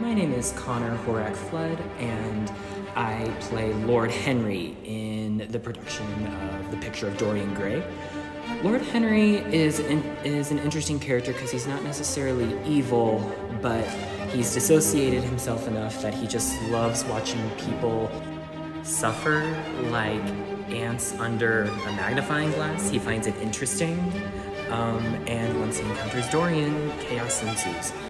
My name is Conner Horak Flood, and I play Lord Henry in the production of The Picture of Dorian Gray. Lord Henry is an, is an interesting character because he's not necessarily evil, but he's dissociated himself enough that he just loves watching people suffer like ants under a magnifying glass. He finds it interesting, um, and once he encounters Dorian, chaos ensues.